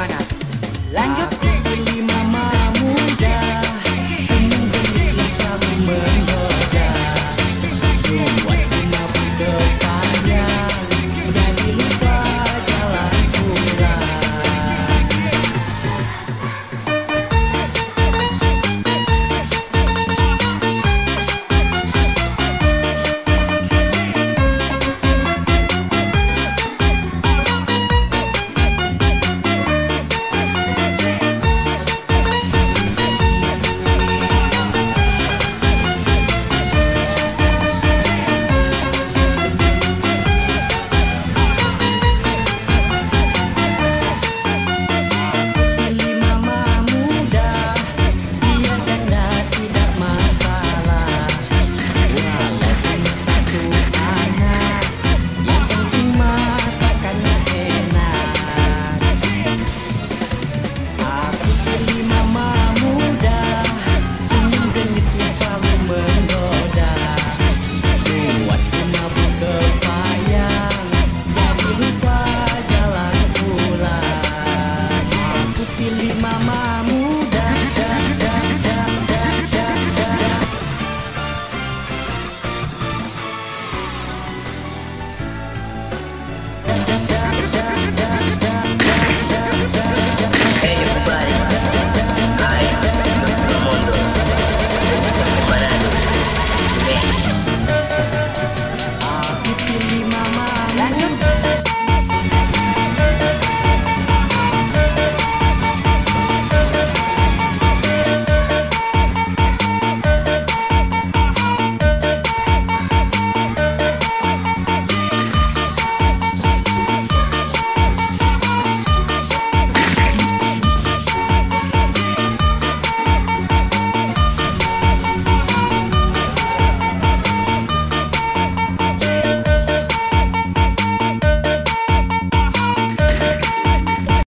mana lanjut